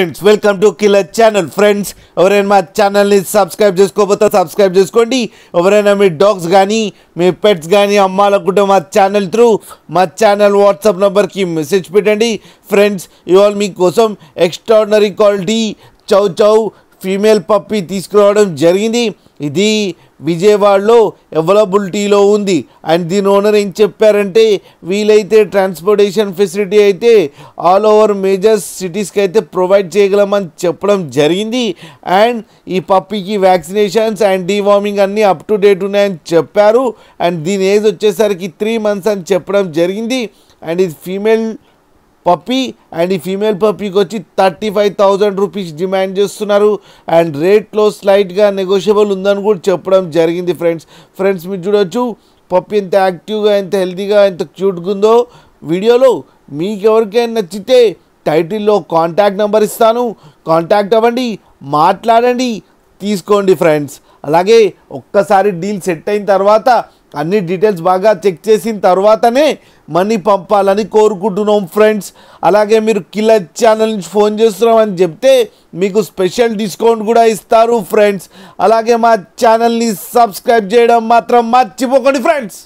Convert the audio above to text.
Friends welcome to killer channel friends ఎవరైనా మా ఛానల్ని సబ్స్క్రైబ్ చేసుకోకపోతే సబ్స్క్రైబ్ చేసుకోండి. ఎవరైనా మీ డాగ్స్ కానీ మీ పెట్స్ కానీ అమ్మాలనుకుంటే మా ఛానల్ త్రూ మా ఛానల్ వాట్సాప్ నెంబర్కి మెసేజ్ పెట్టండి. ఫ్రెండ్స్ ఇవాళ మీకోసం extraordinary quality chow chow female puppy తీసుకురావడం జరిగింది. ఇది విజయవాడలో అవైలబిలిటీలో ఉంది. అండ్ దీని ఓనర్ ఏం చెప్పారంటే వీలైతే ట్రాన్స్పోర్టేషన్ ఫెసిలిటీ అయితే ఆల్ ఓవర్ మేజర్ సిటీస్కి అయితే ప్రొవైడ్ చేయగలమని చెప్పడం జరిగింది. అండ్ ఈ పప్పికి వ్యాక్సినేషన్స్ అండ్ డీవార్మింగ్ అన్నీ అప్ టు డేట్ ఉన్నాయని చెప్పారు. అండ్ దీని ఏజ్ వచ్చేసరికి త్రీ మంత్స్ అని చెప్పడం జరిగింది. అండ్ ఇది ఫీమేల్ పప్పీ అండ్ ఈ ఫీమేల్ పప్పీకి వచ్చి thirty five thousand rupees demand చేస్తున్నారు అండ్ రేట్లో స్లైట్గా నెగోషియబుల్ ఉందని కూడా చెప్పడం జరిగింది ఫ్రెండ్స్ ఫ్రెండ్స్ మీరు చూడొచ్చు పప్పీ ఎంత యాక్టివ్గా ఎంత హెల్తీగా ఎంత క్యూట్గా ఉందో వీడియోలో మీకు ఎవరికైనా నచ్చితే టైటిల్లో కాంటాక్ట్ నెంబర్ ఇస్తాను. కాంటాక్ట్ అవ్వండి మాట్లాడండి తీసుకోండి ఫ్రెండ్స్ అలాగే ఒక్కసారి డీల్ సెట్ అయిన తర్వాత అన్ని డీటెయిల్స్ బాగా చెక్ చేసిన తర్వాతనే మనీ పంపాలని కోరుకుంటున్నాం ఫ్రెండ్స్. అలాగే మీరు కిలర్ ఛానల్ నుంచి ఫోన్ చేస్తున్నామని చెప్తే మీకు స్పెషల్ డిస్కౌంట్ కూడా ఇస్తారు ఫ్రెండ్స్. అలాగే మా ఛానల్ని సబ్స్క్రైబ్ చేయడం మాత్రం మర్చిపోకండి ఫ్రెండ్స్.